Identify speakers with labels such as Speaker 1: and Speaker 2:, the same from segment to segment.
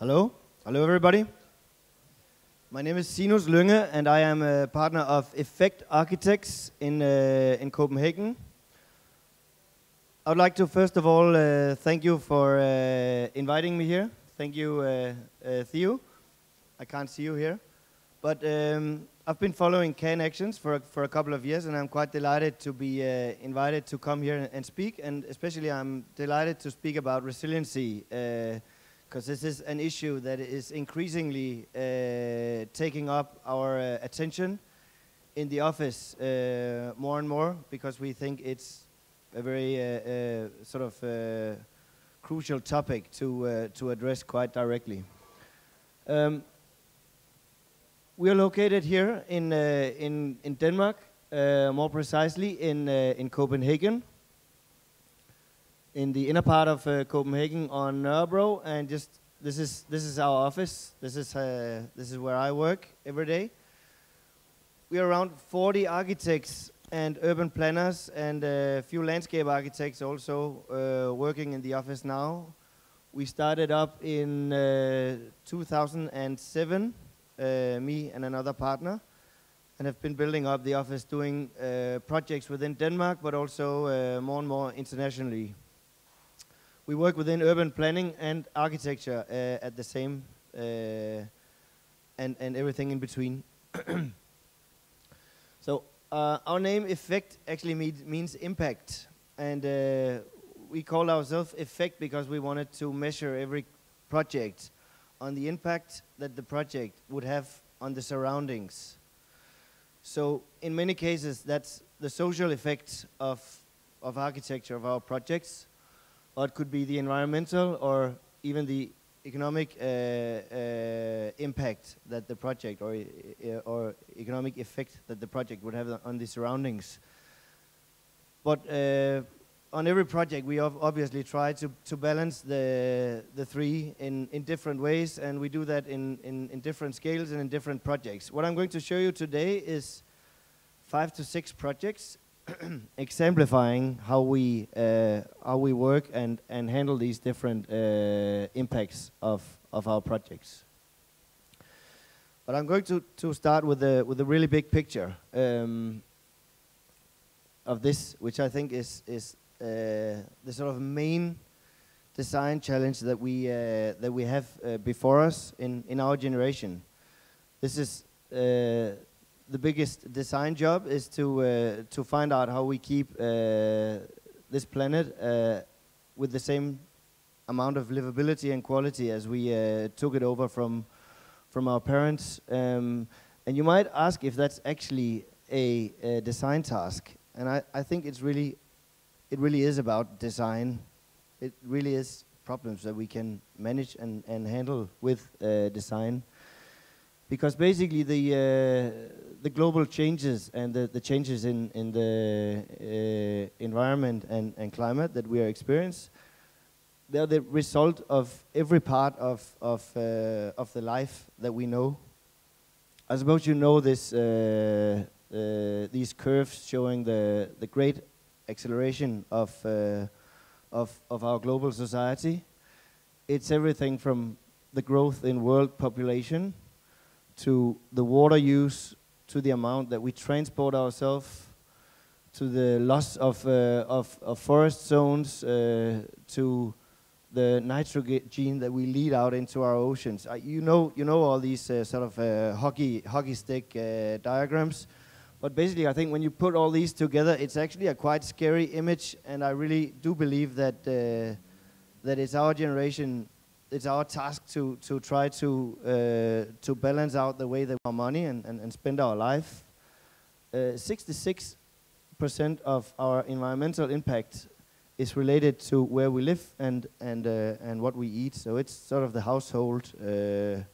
Speaker 1: Hello. Hello, everybody. My name is Sinus Lynge, and I am a partner of EFFEKT Architects in, uh, in Copenhagen. I would like to first of all uh, thank you for uh, inviting me here. Thank you, uh, uh, Theo. I can't see you here. But um, I've been following CANactions for for a couple of years, and I'm quite delighted to be uh, invited to come here and speak. And especially, I'm delighted to speak about resiliency because this is an issue that is increasingly uh, taking up our uh, attention in the office uh, more and more because we think it's a very uh, uh, sort of uh, crucial topic to to address quite directly. Um, we are located here in in in Denmark, more precisely in in Copenhagen in the inner part of uh, Copenhagen on Nørrebro, and just this is this is our office. This is uh, this is where I work every day. We are around 40 architects and urban planners, and a few landscape architects also uh, working in the office now. We started up in uh, 2007, uh, me and another partner, and have been building up the office, doing uh, projects within Denmark, but also more and more internationally we work within urban planning and architecture uh, at the same, uh, and, and everything in between. so uh, our name EFFEKT actually means, impact, and uh, we call ourselves EFFEKT because we wanted to measure every project on the impact that the project would have on the surroundings. So in many cases, that's the social effect of, of architecture of our projects or it could be the environmental or even the economic uh, uh, impact that the project or, uh, or economic effect that the project would have on the surroundings. But uh, on every project, we obviously try to, to balance the, the three in, in different ways, and we do that in, in, in different scales and in different projects. What I'm going to show you today is five to six projects exemplifying how we uh, how we work and and handle these different uh, impacts of of our projects. But I'm going to to start with a with a really big picture um, of this, which I think is is uh, the sort of main design challenge that we uh, that we have uh, before us in in our generation. This is uh, the biggest design job is to uh, to find out how we keep uh, this planet uh, with the same amount of livability and quality as we uh, took it over from from our parents. Um, and you might ask if that's actually a, a design task. And I, I think it's really it really is about design. It really is problems that we can manage and, and handle with uh, design because basically the uh, the global changes and the, the changes in in the uh, environment and, and climate that we are experiencing, they're the result of every part of of uh, of the life that we know. I suppose you know this uh, uh, these curves showing the the great acceleration of uh, of of our global society. It's everything from the growth in world population to the water use, to the amount that we transport ourselves, to the loss of, uh, of, of, forest zones, uh, to the nitrogen that we lead out into our oceans. Uh, you know, you know all these uh, sort of uh, hockey hockey stick uh, diagrams, but basically, I think when you put all these together, it's actually a quite scary image, and I really do believe that that it's our generation it's our task to to try to uh, to balance out the way that our money and, and, and spend our life. 66 uh, percent of our environmental impact is related to where we live and and uh, and what we eat. So it's sort of the household uh,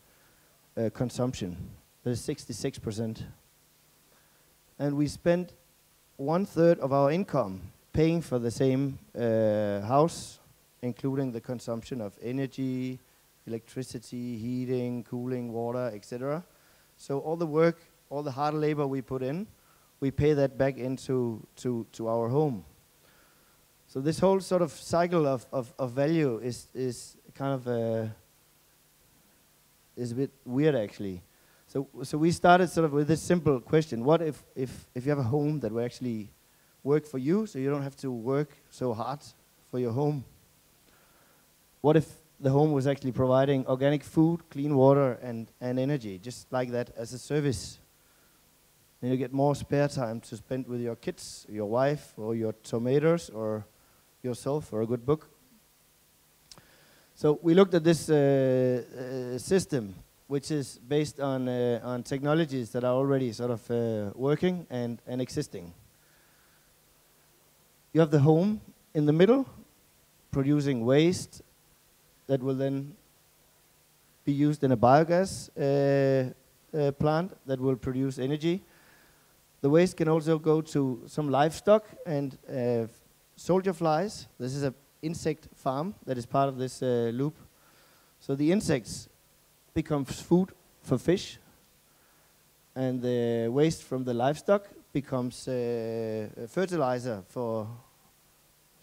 Speaker 1: uh, consumption. There's 66 percent, and we spend one third of our income paying for the same house including the consumption of energy, electricity, heating, cooling, water, etc. So all the work, all the hard labor we put in, we pay that back into to, to our home. So this whole sort of cycle of, of, of value is, is kind of a, is a bit weird actually. So, so we started sort of with this simple question: What if, if, if you have a home that will actually work for you, so you don't have to work so hard for your home? What if the home was actually providing organic food, clean water, and, and energy, just like that as a service? Then you get more spare time to spend with your kids, your wife, or your tomatoes, or yourself, or a good book. So we looked at this uh, uh, system, which is based on, uh, on technologies that are already sort of uh, working and, and existing. You have the home in the middle, producing waste that will then be used in a biogas uh, uh, plant that will produce energy. The waste can also go to some livestock and uh, soldier flies. This is an insect farm that is part of this uh, loop. So the insects becomes food for fish, and the waste from the livestock becomes uh, fertilizer for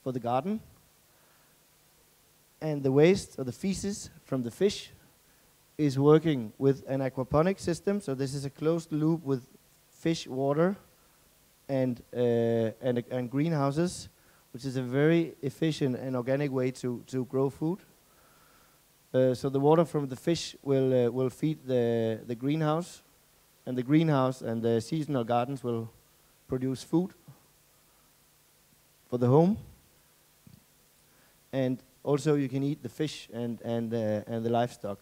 Speaker 1: for the garden and the waste or the feces from the fish is working with an aquaponic system. So this is a closed loop with fish, water, and uh, and, and greenhouses, which is a very efficient and organic way to to grow food. Uh, so the water from the fish will uh, will feed the the greenhouse, and the greenhouse and the seasonal gardens will produce food for the home. And also, you can eat the fish and, and, uh, and the livestock.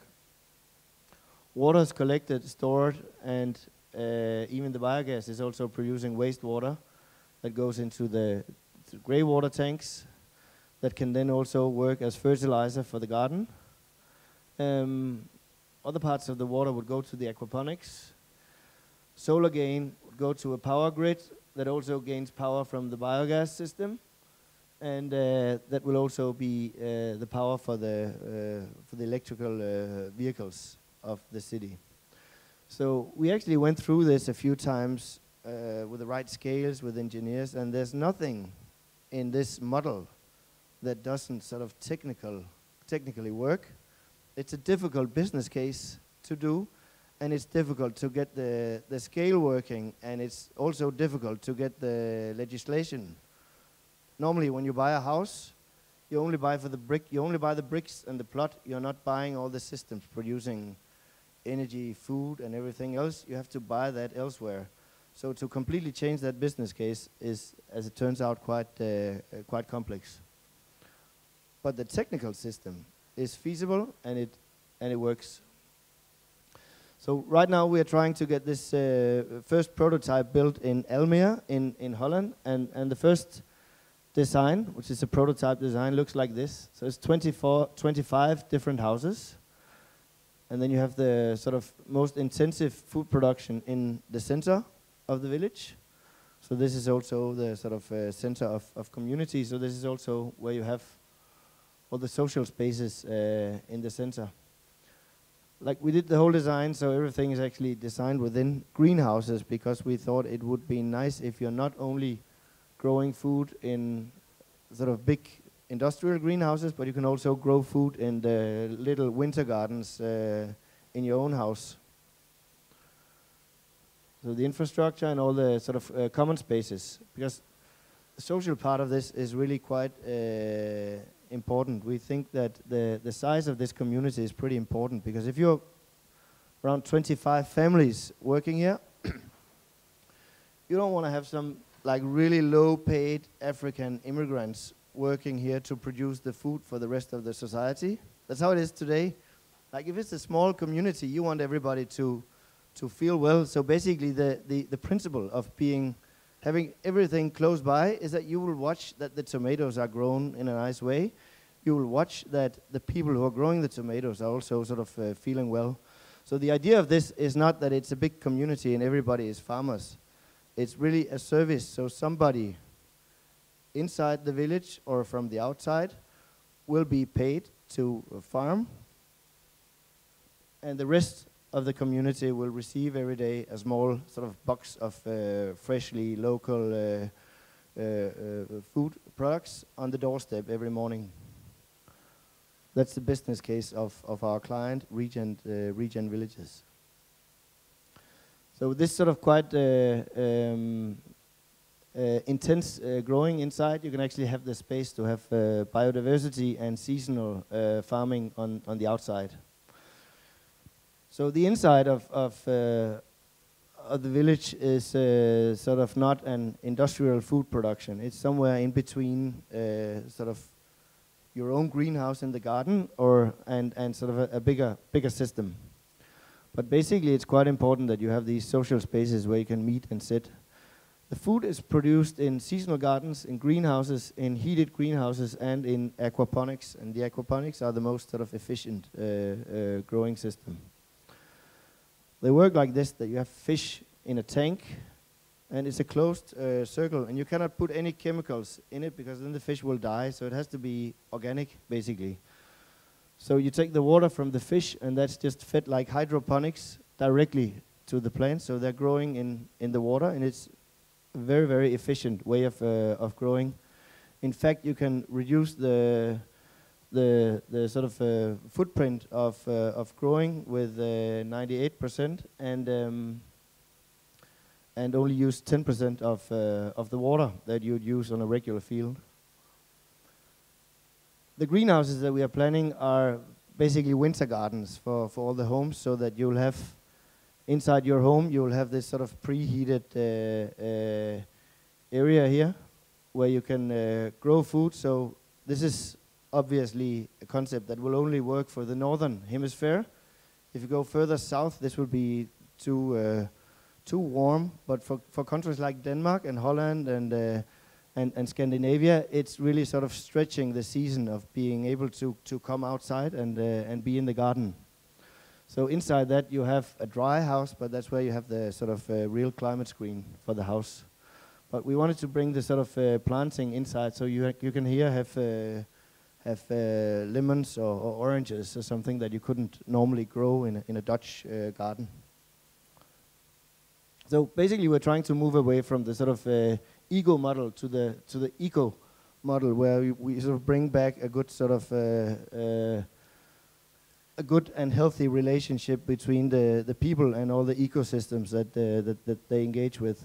Speaker 1: Water is collected, stored, and uh, even the biogas is also producing wastewater that goes into the grey water tanks that can then also work as fertilizer for the garden. Um, other parts of the water would go to the aquaponics. Solar gain would go to a power grid that also gains power from the biogas system and uh, that will also be uh, the power for the uh, for the electrical vehicles of the city. So we actually went through this a few times with the right scales with engineers, and there's nothing in this model that doesn't sort of technical technically work. It's a difficult business case to do, and it's difficult to get the the scale working, and it's also difficult to get the legislation normally when you buy a house, you only buy for the brick, you only buy the bricks and the plot. You're not buying all the systems producing energy, food, and everything else. You have to buy that elsewhere. So to completely change that business case is, as it turns out, quite uh, uh, quite complex. But the technical system is feasible and it and it works. So right now we are trying to get this uh, first prototype built in Almere in in Holland, and and the first design, which is a prototype design, looks like this. So it's 24, 25 different houses. And then you have the sort of most intensive food production in the center of the village. So this is also the sort of uh, center of, of community. So this is also where you have all the social spaces uh, in the center. Like we did the whole design, so everything is actually designed within greenhouses because we thought it would be nice if you're not only growing food in sort of big industrial greenhouses, but you can also grow food in the little winter gardens uh, in your own house. So the infrastructure and all the sort of uh, common spaces, because the social part of this is really quite uh, important. We think that the, the size of this community is pretty important, because if you're around 25 families working here, you don't want to have some like really low paid African immigrants working here to produce the food for the rest of the society. That's how it is today. Like if it's a small community, you want everybody to to feel well. So basically the, the, the principle of being having everything close by is that you will watch that the tomatoes are grown in a nice way. You will watch that the people who are growing the tomatoes are also sort of uh, feeling well. So the idea of this is not that it's a big community and everybody is farmers. It's really a service. So somebody inside the village or from the outside will be paid to farm, and the rest of the community will receive every day a small sort of box of uh, freshly local uh, uh, uh food products on the doorstep every morning. That's the business case of, of our client, Regen, uh, Regen Villages. So this sort of quite uh, um, uh, intense uh, growing inside. You can actually have the space to have uh, biodiversity and seasonal uh, farming on, on the outside. So the inside of, of, uh, of the village is uh, sort of not an industrial food production. It's somewhere in between sort of your own greenhouse in the garden or and, and sort of a, a bigger bigger system. But basically it's quite important that you have these social spaces where you can meet and sit the food is produced in seasonal gardens, in greenhouses, in heated greenhouses, and in aquaponics. And the aquaponics are the most sort of efficient uh, uh, growing system. They work like this: that you have fish in a tank, and it's a closed uh, circle, and you cannot put any chemicals in it because then the fish will die. So it has to be organic, basically. So you take the water from the fish, and that's just fed like hydroponics directly to the plants. So they're growing in in the water, and it's a very, very efficient way of, uh, of growing. In fact, you can reduce the, the, the sort of uh, footprint of, uh, of growing with 98% uh, and, um, and only use 10% of, uh, of the water that you'd use on a regular field. The greenhouses that we are planning are basically winter gardens for, for all the homes so that you'll have inside your home, you will have this sort of preheated uh, uh, area here where you can uh, grow food. So this is obviously a concept that will only work for the northern hemisphere. If you go further south, this will be too uh, too warm. But for for countries like Denmark and Holland and uh, and, and Scandinavia, it's really sort of stretching the season of being able to to come outside and uh, and be in the garden. So inside that you have a dry house, but that's where you have the sort of uh, real climate screen for the house. But we wanted to bring the sort of uh, planting inside, so you you can here have uh, have uh, lemons or, or, oranges or something that you couldn't normally grow in a, in a Dutch uh, garden. So basically, we're trying to move away from the sort of uh, ego model to the to the eco model, where we, we sort of bring back a good sort of a good and healthy relationship between the, the people and all the ecosystems that, uh, that, that they engage with.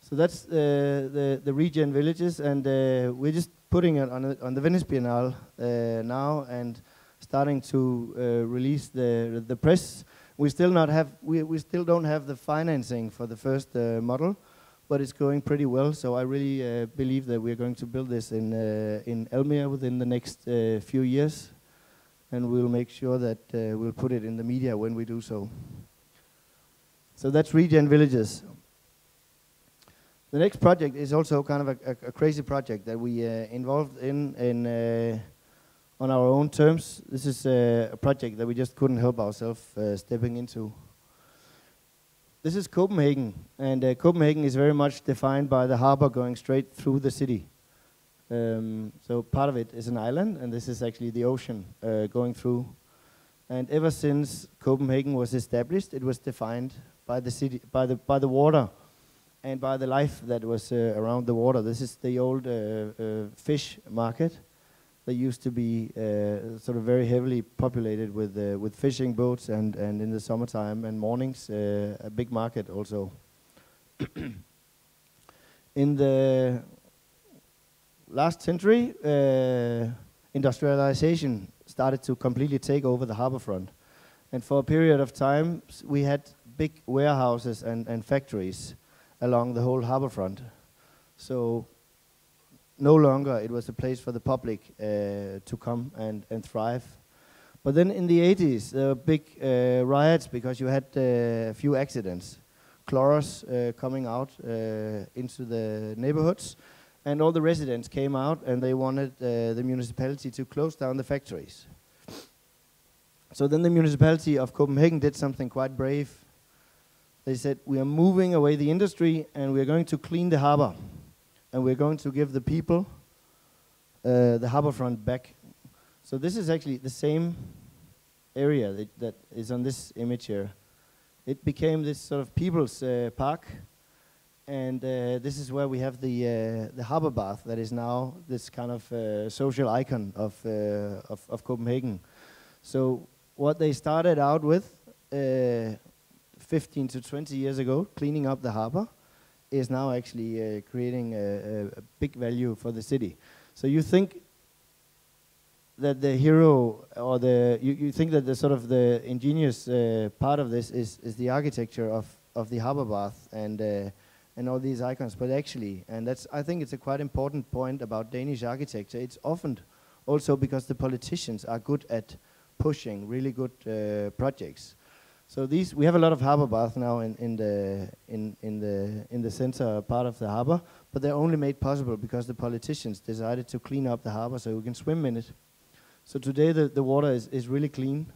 Speaker 1: So that's uh, the, the regen villages, and uh, we're just putting it on, on the Venice Biennale uh, now and starting to uh, release the, the press. We still, not have, we, we still don't have the financing for the first uh, model, but it's going pretty well. So I really believe that we're going to build this in, in Almere within the next few years and we'll make sure that uh, we'll put it in the media when we do so. So that's Regen Villages. The next project is also kind of a, a, a crazy project that we uh, involved in, in uh, on our own terms. This is a project that we just couldn't help ourselves uh, stepping into. This is Copenhagen, and uh, Copenhagen is very much defined by the harbor going straight through the city. Um, so part of it is an island, and this is actually the ocean uh, going through. And ever since Copenhagen was established, it was defined by the city, by the by the water, and by the life that was uh, around the water. This is the old uh fish market that used to be uh, sort of very heavily populated with uh, with fishing boats, and and in the summertime and mornings, a big market also. in the last century, uh, industrialization started to completely take over the harbor front. And for a period of time, we had big warehouses and, and factories along the whole harbor front. So no longer it was a place for the public uh, to come and, and thrive. But then in the 80s, there were big uh, riots because you had uh, a few accidents. Chloros coming out into the neighborhoods, and all the residents came out and they wanted the municipality to close down the factories. So then the municipality of Copenhagen did something quite brave. They said, we are moving away the industry and we're going to clean the harbor. And we're going to give the people uh, the harbor front back. So this is actually the same area that, that is on this image here. It became this sort of people's uh, park and uh, this is where we have the uh, the harbor bath that is now this kind of uh, social icon of, uh, of, of Copenhagen. So what they started out with uh, 15 to 20 years ago, cleaning up the harbor, is now actually uh, creating a, a, big value for the city. So you think that the hero or the you, you think that the sort of the ingenious part of this is is the architecture of of the harbor bath and and all these icons, but actually, and that's I think it's a quite important point about Danish architecture. It's often also because the politicians are good at pushing really good uh, projects. So these we have a lot of harbor baths now in, in the in in the in the center part of the harbor, but they're only made possible because the politicians decided to clean up the harbor so we can swim in it. So today the, the water is, is really clean,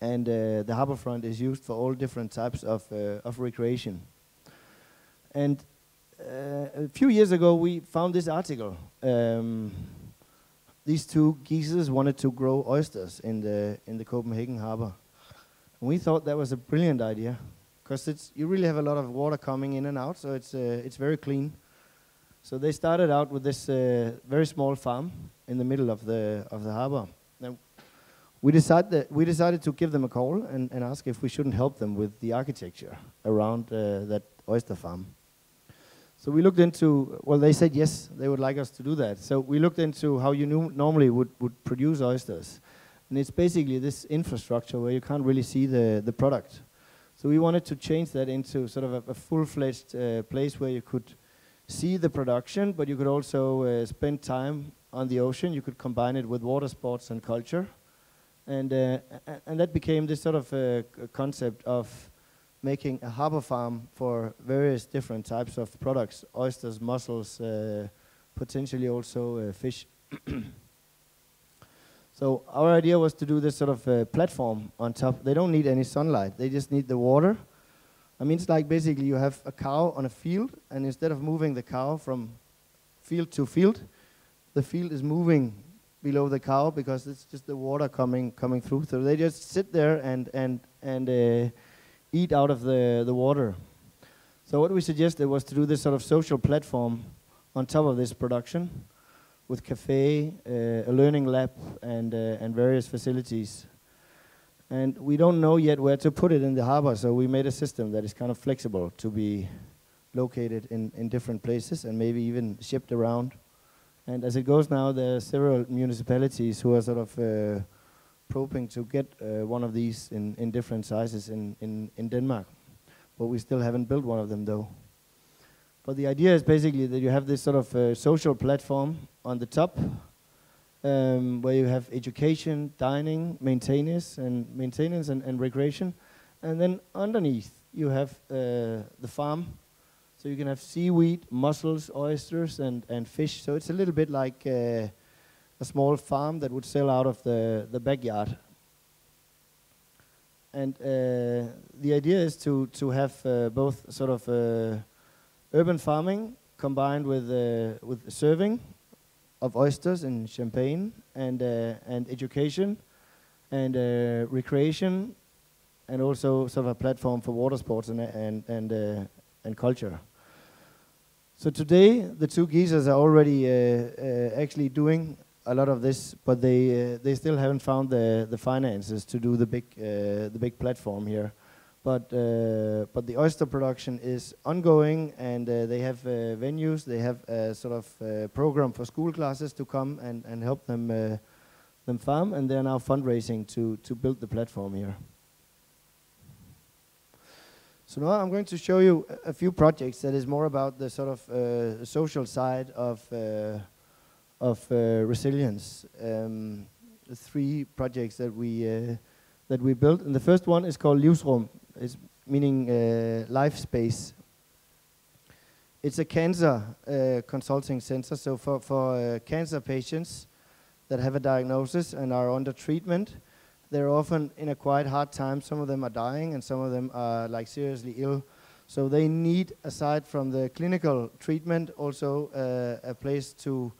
Speaker 1: and uh, the harbor front is used for all different types of uh, of recreation. And uh, a few years ago, we found this article. Um, these two geese wanted to grow oysters in the in the Copenhagen harbor. And we thought that was a brilliant idea, because you really have a lot of water coming in and out, so it's uh, it's very clean. So they started out with this uh, very small farm in the middle of the of the harbor. Now, we decided that we decided to give them a call and, and ask if we shouldn't help them with the architecture around uh, that oyster farm. So we looked into, well, they said yes, they would like us to do that. So we looked into how you normally would, would produce oysters. And it's basically this infrastructure where you can't really see the, the product. So we wanted to change that into sort of a, a full-fledged uh, place where you could see the production, but you could also uh, spend time on the ocean. You could combine it with water sports and culture. And, uh, and that became this sort of uh, concept of making a harbor farm for various different types of products, oysters, mussels, uh, potentially also uh, fish. so our idea was to do this sort of uh, platform on top. They don't need any sunlight, they just need the water. I mean, it's like basically you have a cow on a field, and instead of moving the cow from field to field, the field is moving below the cow because it's just the water coming coming through. So they just sit there and and and uh, eat out of the, the water. So what we suggested was to do this sort of social platform on top of this production with cafe, uh, a learning lab, and, uh, and various facilities. And we don't know yet where to put it in the harbor, so we made a system that is kind of flexible to be located in, in different places and maybe even shipped around. And as it goes now, there are several municipalities who are sort of uh, probing to get uh, one of these in, in different sizes in, in, in Denmark. But we still haven't built one of them though. But the idea is basically that you have this sort of uh, social platform on the top um, where you have education, dining, maintenance and maintenance and, and recreation. And then underneath you have uh, the farm. So you can have seaweed, mussels, oysters and, and fish. So it's a little bit like uh, a small farm that would sell out of the, the backyard. And uh, the idea is to, to have uh, both sort of uh, urban farming combined with, uh, with serving of oysters and champagne and, uh, and education and uh, recreation and also sort of a platform for water sports and, and, and, and culture. So today, the two geezers are already actually doing a lot of this, but they uh, they still haven't found the the finances to do the big uh, the big platform here. But uh, but the oyster production is ongoing, and uh, they have uh, venues. They have a sort of uh, program for school classes to come and and help them them farm, and they're now fundraising to to build the platform here. So now I'm going to show you a, few projects that is more about the sort of social side of of uh, resilience. Um, three projects that we uh, that we built, and the first one is called Livsrum, is meaning uh, life space. It's a cancer uh, consulting center. So for for uh, cancer patients that have a diagnosis and are under treatment, they're often in a quite hard time. Some of them are dying, and some of them are like seriously ill. So they need, aside from the clinical treatment, also uh, a place to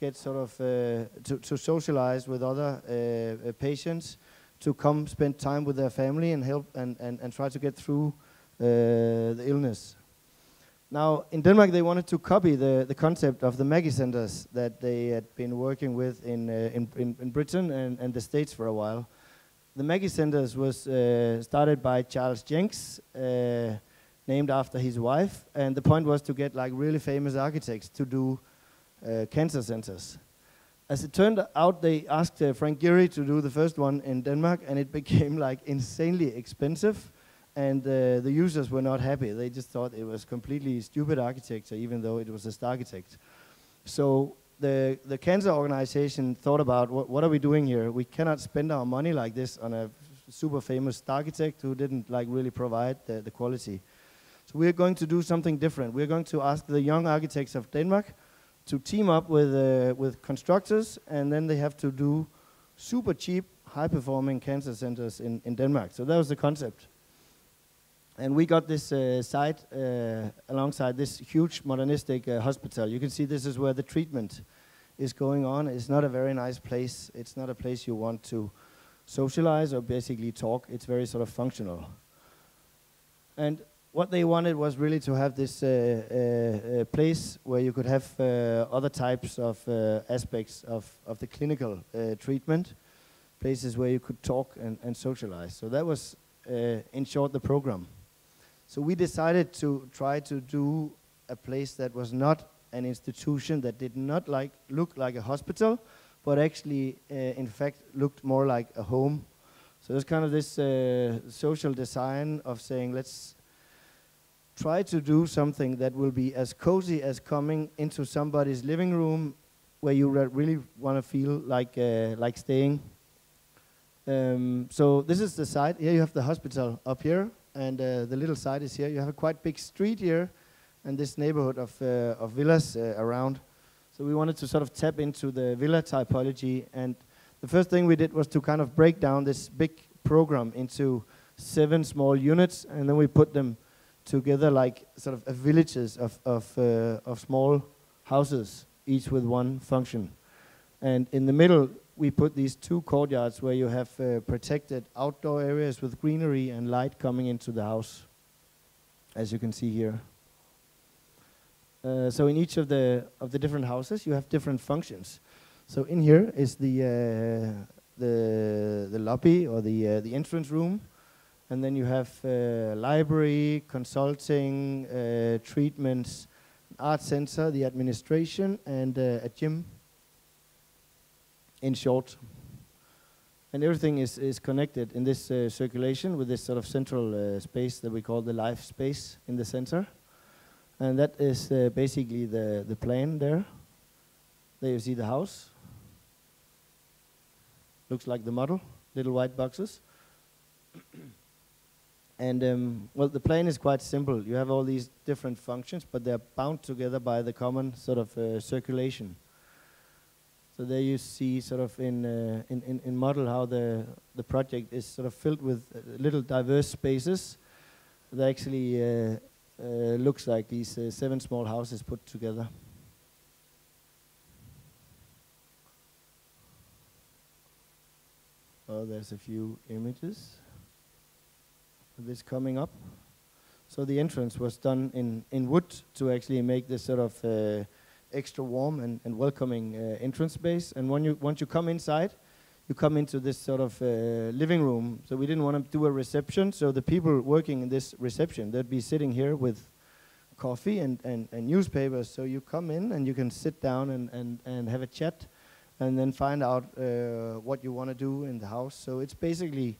Speaker 1: get sort of uh, to, to socialize with other uh, patients, to come spend time with their family and help and, and, and try to get through the illness. Now, in Denmark, they wanted to copy the, the concept of the Maggie centers that they had been working with in, uh, in, in, in, Britain and, and the States for a while. The Maggie centers was uh, started by Charles Jencks, uh, named after his wife, and the point was to get like really famous architects to do uh, cancer centers. As it turned out, they asked uh, Frank Gehry to do the first one in Denmark, and it became like insanely expensive and uh, the users were not happy. They just thought it was completely stupid architecture, even though it was a architect. So the, the cancer organization thought about what, what are we doing here? We cannot spend our money like this on a super famous architect who didn't like really provide the, the quality. So we're going to do something different. We're going to ask the young architects of Denmark to team up with, uh, with constructors, and then they have to do super cheap, high-performing cancer centers in, in Denmark. So that was the concept. And we got this uh, site uh, alongside this huge modernistic uh, hospital. You can see this is where the treatment is going on. It's not a very nice place. It's not a place you want to socialize or basically talk. It's very sort of functional. And what they wanted was really to have this uh, uh, uh, place where you could have other types of aspects of, of the clinical treatment, places where you could talk and, and socialize. So that was, in short, the program. So we decided to try to do a place that was not an institution that did not like look like a hospital, but actually, uh, in fact, looked more like a home. So there's kind of this uh, social design of saying, let's try to do something that will be as cozy as coming into somebody's living room where you re really want to feel like, uh, like staying. Um, so this is the site. Here you have the hospital up here and uh, the little side is here. You have a quite big street here, and this neighborhood of, uh, of villas uh, around. So we wanted to sort of tap into the villa typology, and the first thing we did was to kind of break down this big program into seven small units, and then we put them together like sort of villages of, of, uh, of small houses, each with one function. And in the middle, we put these two courtyards where you have uh, protected outdoor areas with greenery and light coming into the house, as you can see here. Uh, so in each of the of the different houses, you have different functions. So in here is the uh, the the lobby or the uh, the entrance room, and then you have uh, library, consulting, uh, treatments, art center, the administration, and a gym in short. And everything is, is connected in this uh, circulation with this sort of central uh, space that we call the life space in the center. And that is uh, basically the, the plan there. There you see the house. Looks like the model, little white boxes. and um, well, the plane is quite simple. You have all these different functions, but they're bound together by the common sort of uh, circulation. So there you see sort of in, uh, in, in, in, model how the, the project is sort of filled with uh, little diverse spaces that actually uh, uh looks like these uh, seven small houses put together. Oh, there's a few images this coming up. So the entrance was done in, in wood to actually make this sort of uh, extra warm and, and welcoming uh, entrance space. And when you, once you come inside, you come into this sort of uh, living room. So we didn't want to do a reception. So the people working in this reception, they'd be sitting here with coffee and, and, and newspapers. So you come in and you can sit down and, and, and have a chat and then find out uh, what you want to do in the house. So it's basically,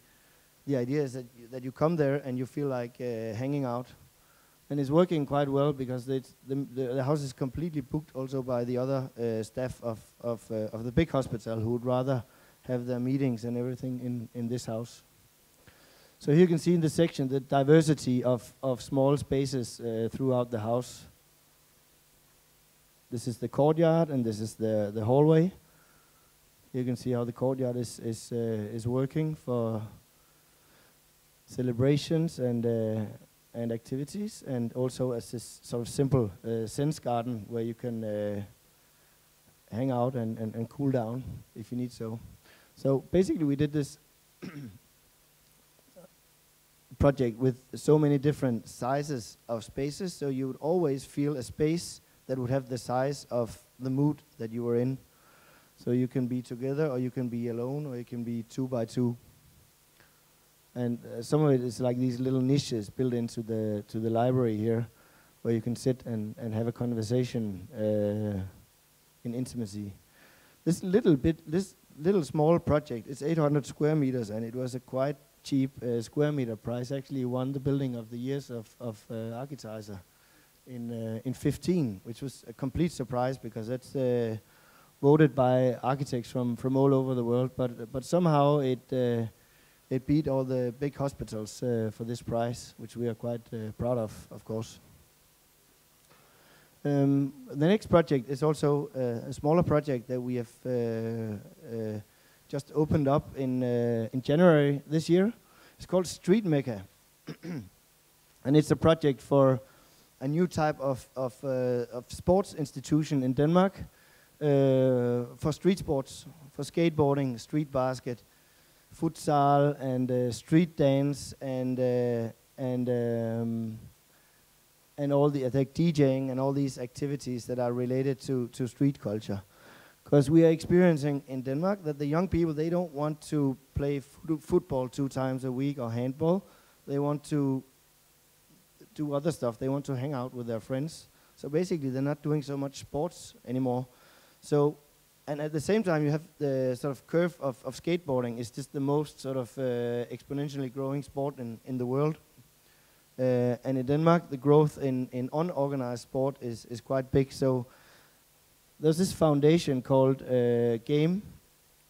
Speaker 1: the idea is that you, that you come there and you feel like uh, hanging out and it's working quite well because the, the, the, house is completely booked also by the other uh, staff of, of, uh, of the big hospital who would rather have their meetings and everything in, in this house. So here you can see in the section the diversity of, of small spaces uh, throughout the house. This is the courtyard and this is the, the hallway. You can see how the courtyard is, is, uh, is working for celebrations and uh, and activities, and also as this sort of simple uh, sense garden where you can uh, hang out and, and, and cool down if you need so. So basically we did this project with so many different sizes of spaces, so you would always feel a space that would have the size of the mood that you were in. So you can be together, or you can be alone, or you can be two by two. And uh, some of it is like these little niches built into the to the library here, where you can sit and, and have a conversation uh, in intimacy. This little bit, this little small project, it's 800 square meters, and it was a quite cheap uh, square meter price. Actually, won the building of the years of of uh, Architizer in uh, in 15, which was a complete surprise because that's uh, voted by architects from from all over the world. But but somehow it uh, it beat all the big hospitals uh, for this price, which we are quite uh, proud of, of course. Um, the next project is also uh, a smaller project that we have just opened up in in January this year. It's called Street Mecca, and it's a project for a new type of of, uh, of sports institution in Denmark uh, for street sports, for skateboarding, street basket, futsal, and uh, street dance, and uh, and um, and all the like DJing and all these activities that are related to to street culture. Because we are experiencing in Denmark that the young people they don't want to play football two times a week or handball. They want to do other stuff. They want to hang out with their friends. So basically, they're not doing so much sports anymore. So, and at the same time, you have the sort of curve of, of skateboarding is just the most sort of uh, exponentially growing sport in, in the world. Uh, and in Denmark, the growth in, in unorganized sport is, is quite big. So there's this foundation called uh, Game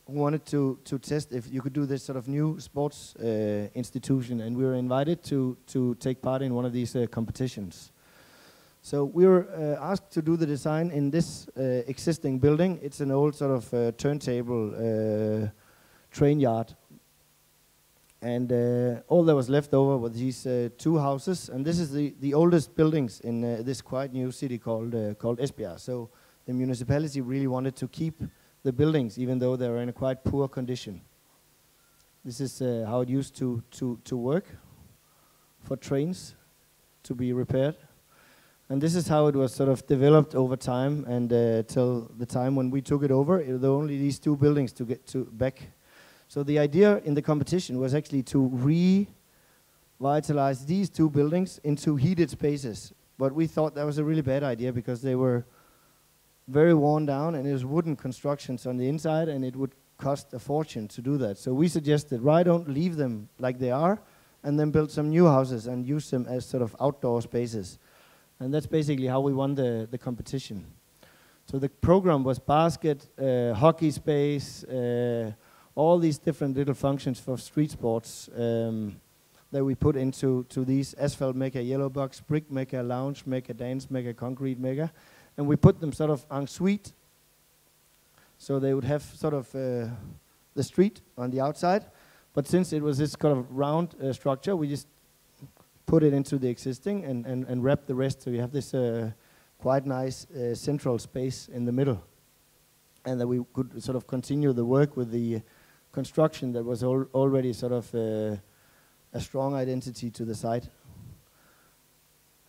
Speaker 1: who wanted to, to test if you could do this sort of new sports uh, institution, and we were invited to, to take part in one of these uh, competitions. So we were uh, asked to do the design in this uh, existing building. It's an old sort of uh, turntable uh, train yard. And all that was left over were these two houses, and this is the, the oldest buildings in this quite new city called, called Esbjerg. So the municipality really wanted to keep the buildings, even though they were in a quite poor condition. This is uh, how it used to, to, to work for trains to be repaired. And this is how it was sort of developed over time and uh, till the time when we took it over, it, there were only these two buildings to get to back. So the idea in the competition was actually to revitalize these two buildings into heated spaces. But we thought that was a really bad idea because they were very worn down and it was wooden constructions on the inside and it would cost a fortune to do that. So we suggested why don't leave them like they are and then build some new houses and use them as sort of outdoor spaces. And that's basically how we won the, the competition. So the program was basket, uh, hockey space, uh, all these different little functions for street sports um, that we put into to these asphalt maker, yellow box, brick maker, lounge maker, dance maker, concrete mecca and we put them sort of en suite. So they would have sort of uh, the street on the outside, but since it was this kind of round uh, structure, we just put it into the existing and, and, and wrap the rest. So you have this uh, quite nice uh, central space in the middle. And that we could sort of continue the work with the construction that was al already sort of uh, a strong identity to the site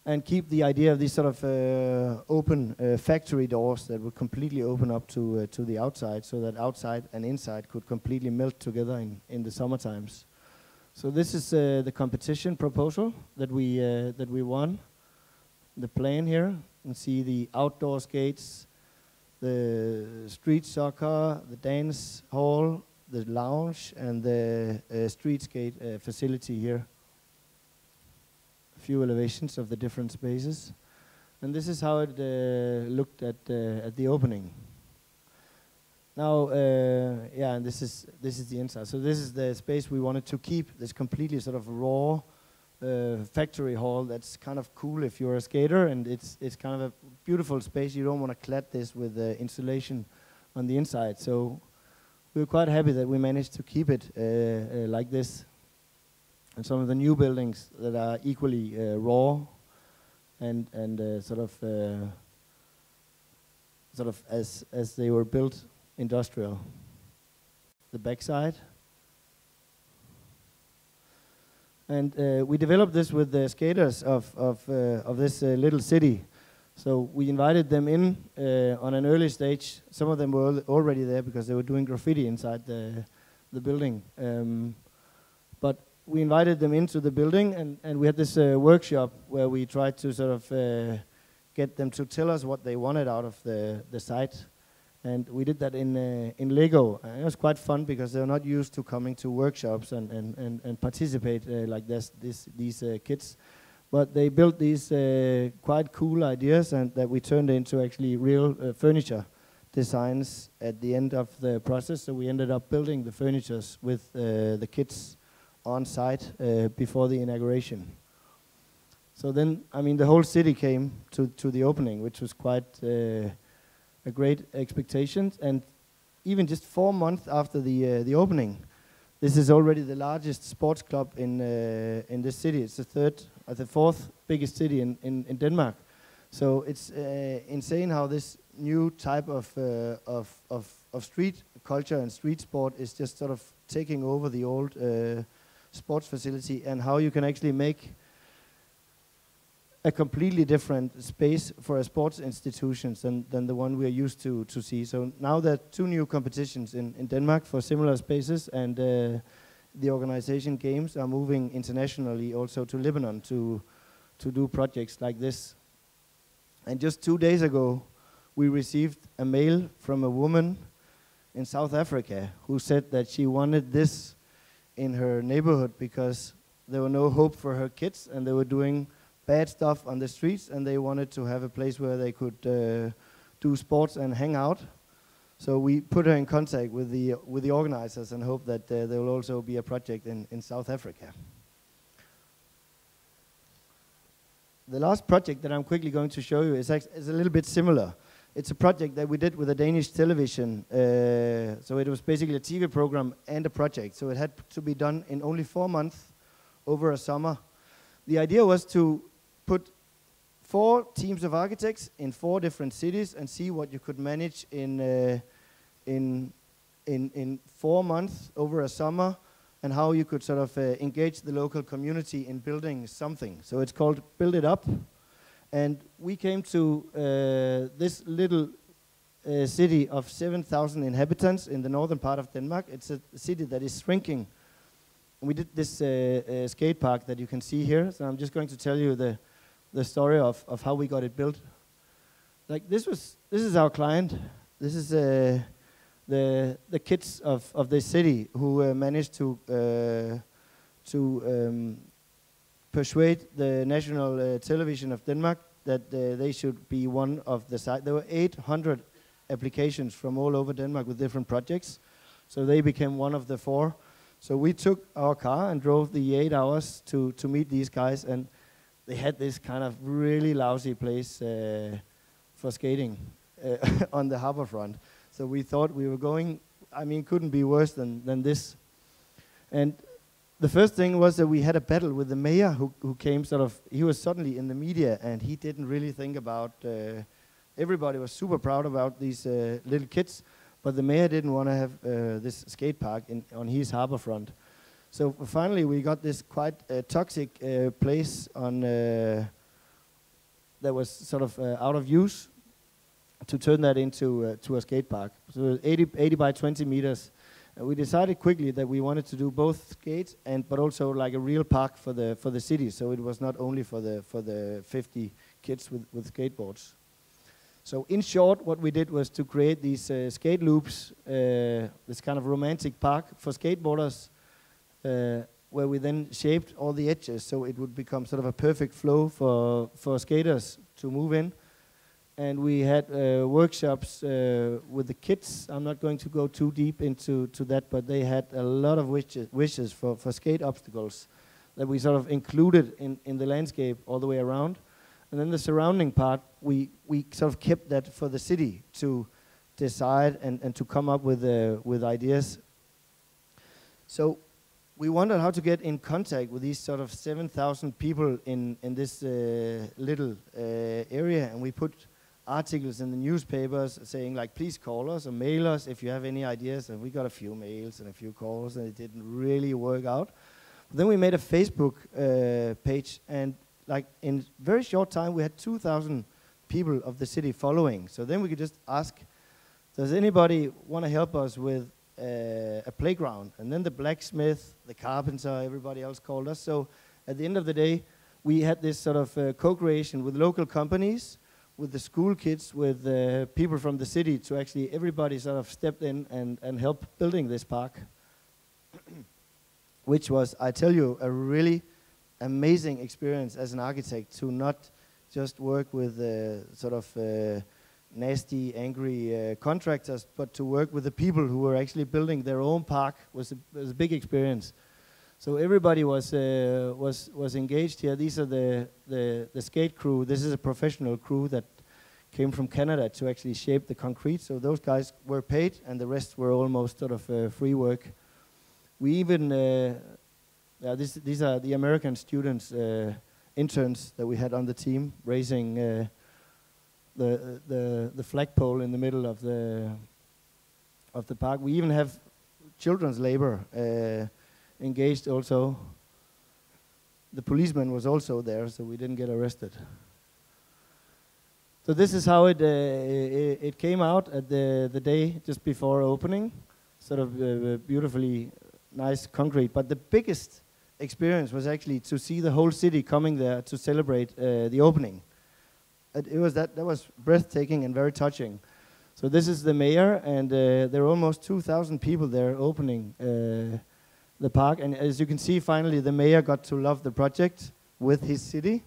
Speaker 1: and keep the idea of these sort of uh, open uh, factory doors that would completely open up to uh, to the outside, so that outside and inside could completely melt together in in the summer times. So this is uh, the competition proposal that we uh, that we won. The plan here, you can see the outdoor skates, the street soccer, the dance hall, the lounge, and the uh, street skate facility here A few elevations of the different spaces. And this is how it uh, looked at, uh, at the opening. Now, uh, yeah, and this is, this is the inside. So this is the space we wanted to keep, this completely sort of raw uh, factory hall that's kind of cool if you're a skater, and it's, it's kind of a beautiful space. You don't want to clad this with uh, insulation on the inside. So we were quite happy that we managed to keep it uh, like this and some of the new buildings that are equally uh, raw and and uh, sort of uh, sort of as as they were built industrial. The backside. And uh, we developed this with the skaters of, of, uh, of this uh, little city. So we invited them in uh, on an early stage. Some of them were already there because they were doing graffiti inside the, the building. Um, but we invited them into the building and, and we had this uh, workshop where we tried to sort of uh, get them to tell us what they wanted out of the, the site. And we did that in, uh, in Lego. And it was quite fun because they're not used to coming to workshops and, and, and, and participate uh, like this, this, these uh, kids. But they built these uh, quite cool ideas and that we turned into actually real uh, furniture designs at the end of the process. So we ended up building the furnitures with uh, the kids on site before the inauguration. So then, I mean, the whole city came to, to the opening, which was quite a great expectation. And even just four months after the uh, the opening, this is already the largest sports club in uh, in this city. It's the third, or the fourth biggest city in, in, in Denmark. So it's uh, insane how this new type of, uh, of of of street culture and street sport is just sort of taking over the old uh, sports facility, and how you can actually make a completely different space for a sports institutions than, than the one we are used to to see. So now there are two new competitions in, in Denmark for similar spaces, and uh, the organization games are moving internationally also to Lebanon to to do projects like this. And just two days ago, we received a mail from a woman in South Africa who said that she wanted this in her neighborhood because there were no hope for her kids and they were doing bad stuff on the streets and they wanted to have a place where they could uh, do sports and hang out. So we put her in contact with the with the organizers and hope that uh, there will also be a project in, in South Africa. The last project that I'm quickly going to show you is, is a little bit similar. It's a project that we did with a Danish television. Uh, so it was basically a TV program and a project. So it had to be done in only four months over a summer. The idea was to put four teams of architects in four different cities and see what you could manage in uh, in in in four months over a summer, and how you could sort of uh, engage the local community in building something. So it's called Build It Up, and we came to uh, this little. Uh, city of 7,000 inhabitants in the northern part of Denmark. It's a city that is shrinking. We did this uh, uh, skate park that you can see here. So I'm just going to tell you the the story of, of how we got it built. Like this was this is our client. This is uh, the the kids of, of this city who uh, managed to uh, to um, persuade the national uh, television of Denmark that uh, they should be one of the site. There were 800 applications from all over Denmark with different projects, so they became one of the four. So we took our car and drove the eight hours to to meet these guys and they had this kind of really lousy place uh, for skating uh, on the harbor front. So we thought we were going, I mean, couldn't be worse than, than this. And the first thing was that we had a battle with the mayor who, who came sort of, he was suddenly in the media and he didn't really think about, uh, everybody was super proud about these uh, little kids, but the mayor didn't want to have uh, this skate park in, on his harbor front. So finally, we got this quite uh, toxic uh, place on uh, that was sort of uh, out of use to turn that into uh, to a skate park. So 80, 80 by 20 meters. We decided quickly that we wanted to do both skates and but also like a real park for the for the city. So it was not only for the for the 50 kids with with skateboards. So in short, what we did was to create these uh, skate loops, this kind of romantic park for skateboarders where we then shaped all the edges so it would become sort of a perfect flow for, for skaters to move in. And we had uh, workshops uh, with the kids. I'm not going to go too deep into to that, but they had a lot of wishes, wishes for, for skate obstacles that we sort of included in, in the landscape all the way around. And then the surrounding part, we, we sort of kept that for the city to decide and, and to come up with, uh, with ideas. So we wondered how to get in contact with these sort of 7,000 people in, in this uh, little uh, area, and we put articles in the newspapers saying like, please call us or mail us if you have any ideas. And we got a few mails and a few calls, and it didn't really work out. But Then we made a Facebook uh, page, and like in very short time, we had 2,000 people of the city following. So then we could just ask, does anybody want to help us with uh, a playground? And then the blacksmith, the carpenter, everybody else called us. So at the end of the day, we had this sort of uh, co-creation with local companies, with the school kids, with uh, people from the city to actually everybody sort of stepped in and, and helped building this park, which was, I tell you, a really amazing experience as an architect to not just work with uh, sort of uh, nasty, angry uh, contractors, but to work with the people who were actually building their own park was a, was a big experience. So everybody was uh, was was engaged here. These are the, the the skate crew. This is a professional crew that came from Canada to actually shape the concrete. So those guys were paid, and the rest were almost sort of uh, free work. We even uh, yeah, this, these are the American students, uh, interns that we had on the team, raising uh, the the the flagpole in the middle of the of the park. We even have children's labor uh, engaged also. The policeman was also there, so we didn't get arrested. So this is how it, uh, it, it came out at the the day just before opening, sort of uh, beautifully nice concrete. But the biggest experience was actually to see the whole city coming there to celebrate uh, the opening. It, was that that was breathtaking and very touching. So this is the mayor, and uh, there are almost 2,000 people there opening uh, the park. And as you can see, finally, the mayor got to love the project with his city.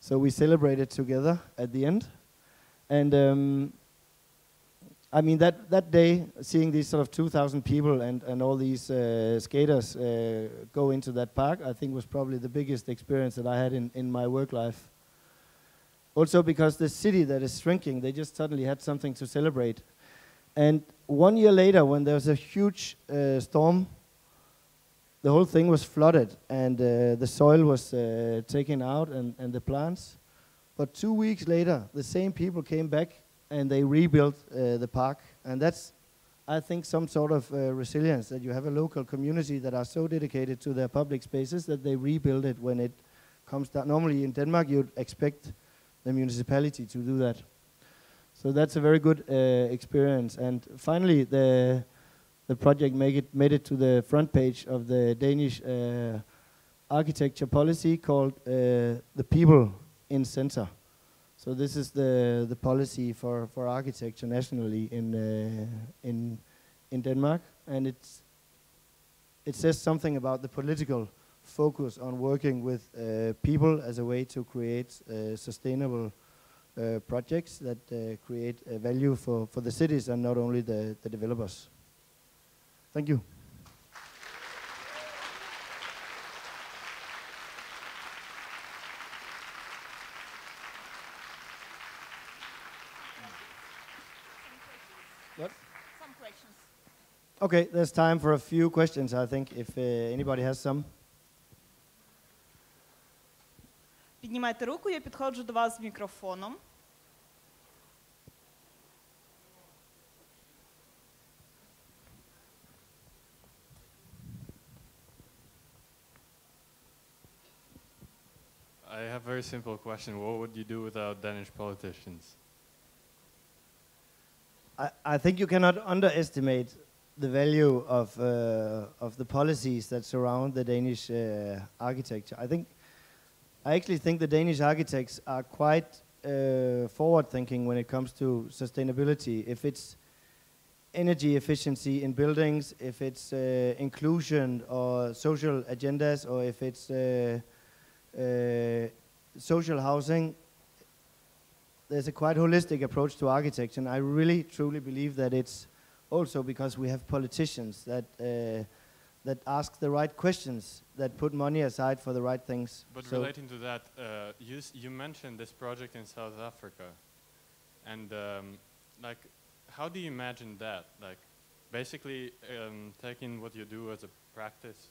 Speaker 1: So we celebrated together at the end. And um, I mean, that, that day, seeing these sort of 2,000 people and, and all these uh, skaters uh, go into that park, I think was probably the biggest experience that I had in, in my work life. Also because the city that is shrinking, they just suddenly had something to celebrate. And one year later, when there was a huge uh, storm the whole thing was flooded and uh, the soil was uh, taken out and, and the plants. But two weeks later, the same people came back and they rebuilt uh, the park. And that's, I think, some sort of uh, resilience that you have a local community that are so dedicated to their public spaces that they rebuild it when it comes down. Normally in Denmark, you'd expect the municipality to do that. So that's a very good uh, experience. And finally, the the project make it, made it to the front page of the Danish uh, architecture policy called uh, the people in center. So this is the the policy for, for architecture nationally in uh, in in Denmark, and it's it says something about the political focus on working with uh, people as a way to create uh, sustainable uh, projects that create value for, for the cities and not only the, the developers. Thank you. What? Some questions. Okay, there's time for a few questions, I think, if uh, anybody has some.
Speaker 2: Піднімайте руку, я підходжу до вас з мікрофоном.
Speaker 3: a very simple question. What would you do without Danish politicians?
Speaker 1: I, I think you cannot underestimate the value of, uh, of the policies that surround the Danish uh, architecture. I think, I actually think the Danish architects are quite uh, forward-thinking when it comes to sustainability. If it's energy efficiency in buildings, if it's uh, inclusion or social agendas, or if it's uh, uh, social housing, there's a quite holistic approach to architecture, and I really truly believe that it's also because we have politicians that uh, that ask the right questions, that put money aside for the right things.
Speaker 3: But so relating to that, uh, you you mentioned this project in South Africa, and um, like, how do you imagine that? Like, basically um, taking what you do as a practice,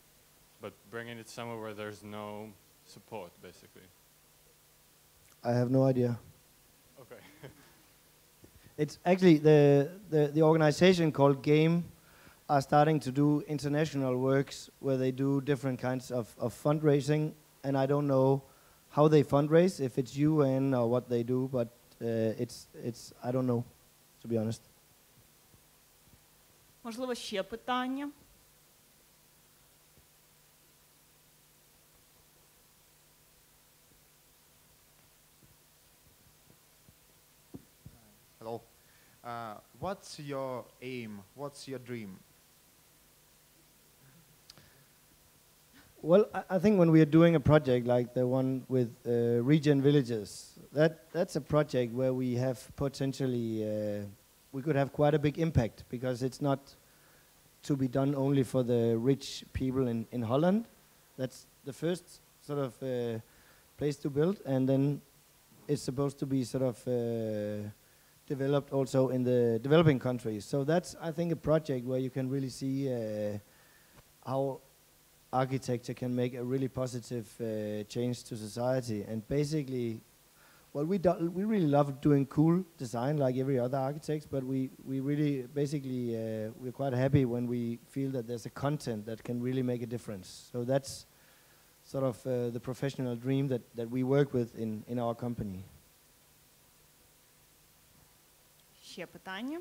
Speaker 3: but bringing it somewhere where there's no support, basically.
Speaker 1: I have no idea.
Speaker 3: Okay.
Speaker 1: it's actually the, the, the organization called Game are starting to do international works where they do different kinds of, of fundraising, and I don't know how they fundraise, if it's UN or what they do, but uh, it's, it's, I don't know, to be honest.
Speaker 2: Можливо, ще питання.
Speaker 4: Hello. Uh, what's your aim? What's your dream?
Speaker 1: Well, I, think when we are doing a project like the one with uh, Regen Villages, that that's a project where we have potentially uh, we could have quite a big impact because it's not to be done only for the rich people in, in Holland. That's the first sort of uh, place to build, and then it's supposed to be sort of uh, developed also in the developing countries. So that's I think a project where you can really see uh, how architecture can make a really positive uh, change to society. And basically, well, we do, we really love doing cool design like every other architect, but we we really basically uh, we're quite happy when we feel that there's a content that can really make a difference. So that's sort of uh, the professional dream that, that we work with in, in our company.
Speaker 2: Ще питання.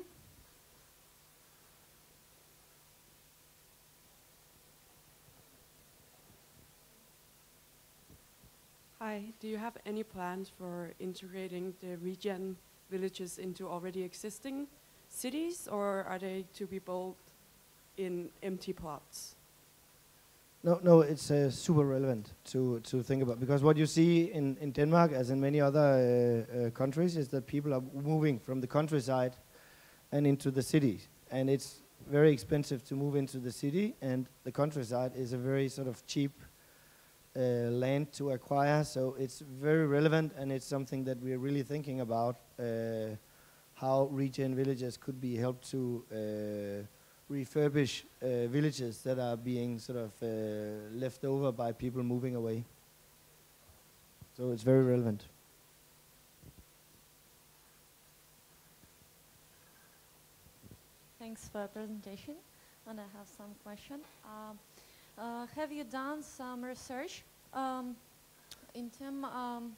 Speaker 5: Hi, do you have any plans for integrating the regen villages into already existing cities, or are they to be built in empty plots?
Speaker 1: No, no, it's uh, super relevant to, to think about because what you see in, in Denmark, as in many other uh, uh, countries, is that people are moving from the countryside and into the city, and it's very expensive to move into the city, and the countryside is a very sort of cheap uh, land to acquire. So it's very relevant, and it's something that we're really thinking about uh, how regen villages could be helped to uh, refurbish uh, villages that are being sort of uh, left over by people moving away. So it's very relevant.
Speaker 6: Thanks for the presentation. And I have some question. Um, uh, have you done some research um, in term um,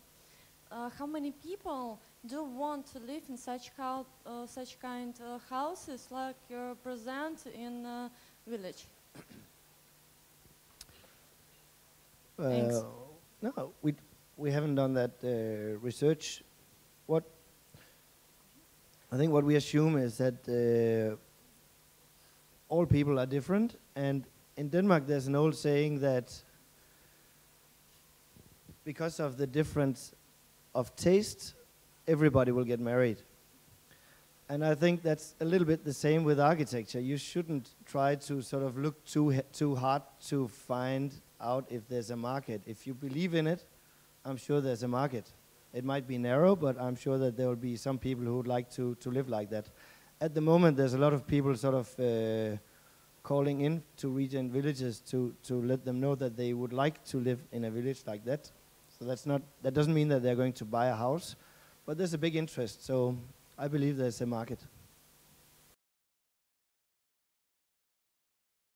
Speaker 6: uh, how many people do want to live in such how, uh, such kind of houses like you present in uh, village? Thanks.
Speaker 1: Uh, no, we we haven't done that uh, research. What I think what we assume is that uh, all people are different, and in Denmark there's an old saying that because of the difference of taste, everybody will get married. And I think that's a little bit the same with architecture. You shouldn't try to sort of look too too hard to find out if there's a market. If you believe in it, I'm sure there's a market. It might be narrow, but I'm sure that there will be some people who would like to, to live like that. At the moment, there's a lot of people sort of uh, calling in to regen villages to, to let them know that they would like to live in a village like that. So that's not that doesn't mean that they're going to buy a house, but there's a big interest. So I believe there's a market.